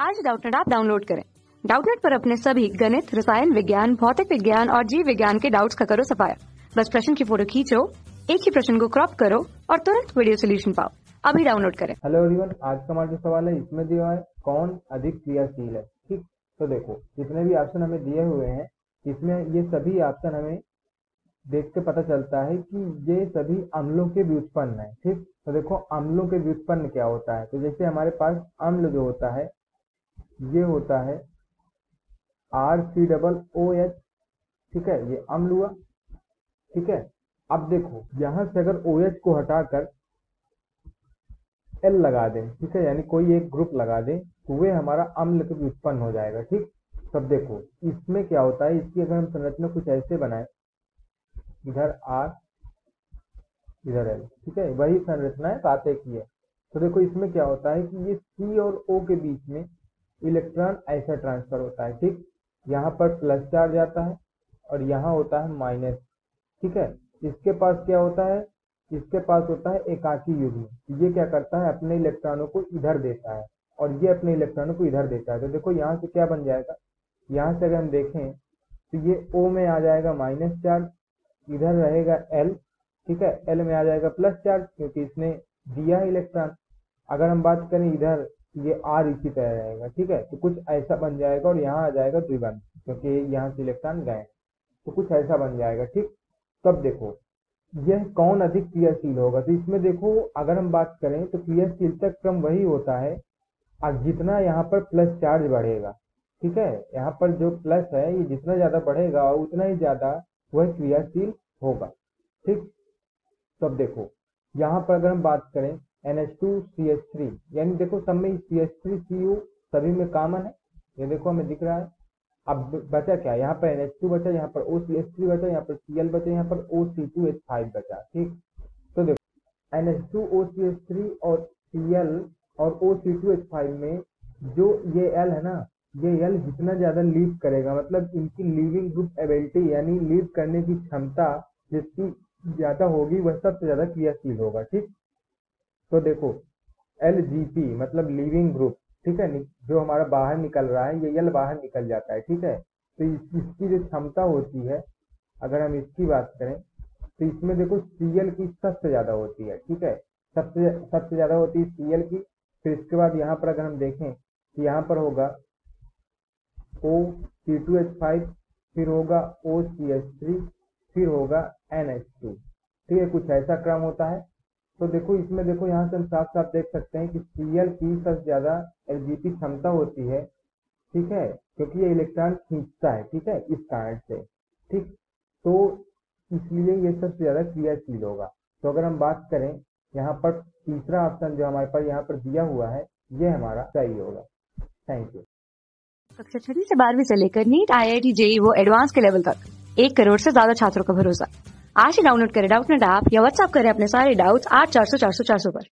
आज डाउटनेट आप डाउनलोड करें। डाउटनेट पर अपने सभी गणित, रसायन विज्ञान, भौतिक विज्ञान और जीव विज्ञान के डाउट्स का करो सफाया। बस प्रश्न की फ़ोटो खींचो, एक ही प्रश्न को क्रॉप करो और तुरंत वीडियो सोल्यूशन पाओ। अभी डाउनलोड करें। हेलो एवरीवन आज का हमारा जो सवाल है, इसमें दिया है कौन अधिक क्रियाशील है। ठीक तो देखो, जितने भी ऑप्शन हमें दिए हुए हैं, इसमें ये सभी ऑप्शन हमें देख के पता चलता है कि ये सभी अम्लों के व्युत्पन्न है। ठीक तो देखो, अम्लों के व्युत्पन्न क्या होता है? तो जैसे हमारे पास अम्ल जो होता है ये होता है R C double O H ठीक है, ये अम्ल हुआ, ठीक है। अब देखो, यहाँ से अगर ओ OH को हटाकर एल लगा दें, ठीक है, यानी कोई एक ग्रुप लगा दें तो वे हमारा अम्ल के उत्पन्न हो जाएगा, ठीक। तब देखो, इसमें क्या होता है, इसकी अगर हम संरचना कुछ ऐसे बनाए, इधर आर इधर एल ठीक है, वही संरचना है काते की है। तो देखो, इसमें क्या होता है कि ये सी और ओ के बीच में इलेक्ट्रॉन ऐसा ट्रांसफ़र होता है, ठीक? यहाँ पर प्लस चार्ज आता है और यहाँ होता है माइनस ठीक है? इसके पास क्या होता है? इसके पास होता है एकाकी युग्म। ये क्या करता है? अपने इलेक्ट्रॉनों को इधर देता है और ये अपने इलेक्ट्रॉनों को इधर देता है। तो देखो, यहाँ से क्या बन जाएगा? यहाँ से अगर हम देखें तो ये ओ में आ जाएगा माइनस चार्ज इधर रहेगा एल ठीक है? एल में आ जाएगा प्लस चार्ज क्योंकि इसने दिया इलेक्ट्रॉन। अगर हम बात करें इधर ये आर इसी तरह रहेगा, ठीक है? तो कुछ ऐसा बन जाएगा और यहाँ आ जाएगा द्विबंध, क्योंकि यहाँ से इलेक्ट्रॉन गए। तो कुछ ऐसा बन जाएगा, ठीक? तब देखो, यह कौन अधिक क्रियाशील होगा? तो इसमें देखो, अगर हम बात करें तो क्रियाशीलता क्रम वही होता है, और जितना यहाँ पर प्लस चार्ज बढ़ेगा, ठीक है? यहाँ पर जो प्लस है, ये जितना ज़्यादा बढ़ेगा उतना ही ज़्यादा वह क्रियाशील होगा, ठीक? तब देखो, यहाँ पर अगर हम बात करें NH2CH3 यानी देखो सब में CH3Cu सभी में कॉमन है। ये देखो हमें दिख रहा है। अब बचा क्या? यहाँ पर NH2 बचा, यहाँ पर OCH3 बचा, यहाँ पर Cl बचा, यहाँ पर OC2H5 बचा, ठीक? तो देखो NH2OCH3 और Cl और OC2H5 में जो ये L है ना, ये L जितना ज़्यादा लीव करेगा मतलब इनकी लीविंग ग्रुप एबिलिटी यानी लीव करने की क्षमता जिसकी ज़्यादा होगी, वह सबसे ज़्यादा क्रियाशील होगा, ठीक? तो देखो एलजीपी मतलब लिविंग ग्रुप ठीक है जो हमारा बाहर निकल रहा है ये यल बाहर निकल जाता है ठीक है। तो इस, इसकी जो क्षमता होती है अगर हम इसकी बात करें तो इसमें देखो सीएल की सबसे ज़्यादा होती है ठीक है। सबसे सबसे ज़्यादा होती है सीएल की फिर इसके बाद यहाँ पर अगर हम देखें तो यहाँ पर होगा O C two H five फिर होगा ओ सी एच थ्री फिर होगा एन एच टू ठीक है। कुछ ऐसा क्रम होता है तो देखो, इसमें देखो, यहाँ से हम साफ़ साफ़ देख सकते हैं कि सीएल की सबसे ज़्यादा एल क्षमता होती है, ठीक है? क्योंकि ये इलेक्ट्रॉन खींचता है, ठीक है? इस कारण से, ठीक? तो इसलिए ये सबसे ज़्यादा क्रियाशील होगा। तो अगर हम बात करें, यहाँ पर तीसरा ऑप्शन जो हमारे पास यहाँ पर दिया हुआ है, ये हमारा सही होगा। थैंक यू कक्षा छठी से बारहवीं से लेकर NEET I I T JEE वो एडवांस के लेवल तक, एक करोड़ से ज़्यादा छात्रों का भरोसा। आज ही डाउनलोड करें डाउट नेट ऐप या व्हाट्सअप करें अपने सारे डाउट्स आठ चार सौ चार सौ चार सौ पर।